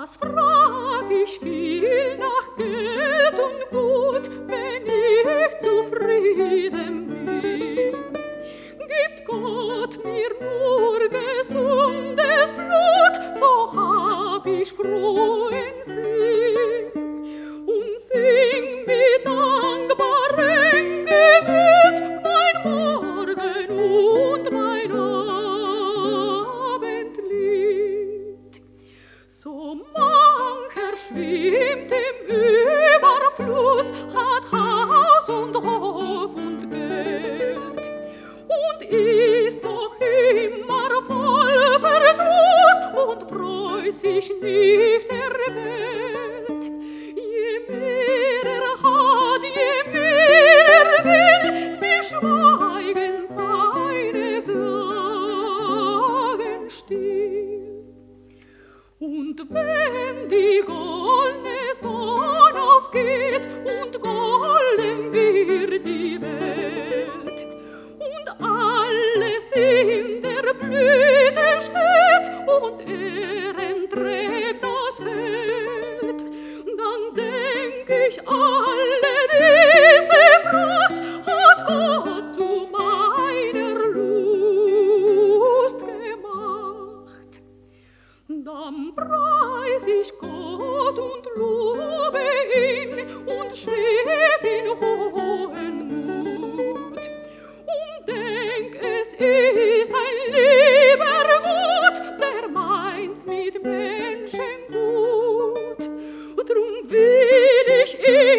Was frag ich viel nach Geld und Gut, wenn ich zufrieden bin. Gibt Gott mir nur gesundes Blut, so hab ich frohen Sinn. schwimmt im Überfluss, hat Haus und Hof und Geld. Und ist doch immer voll Verdruss und freut sich nicht der Welt. Und wenn die goldene Sonne aufgeht und golden wird die Welt und alles in der Blüte steht und er enträgt das Feld, dann denk ich alle Dann preis ich Gott und lobe ihn und schweb in hohen Mut. Und denk, es ist ein lieber Gott, der meint mit Menschen gut. Drum will ich ihn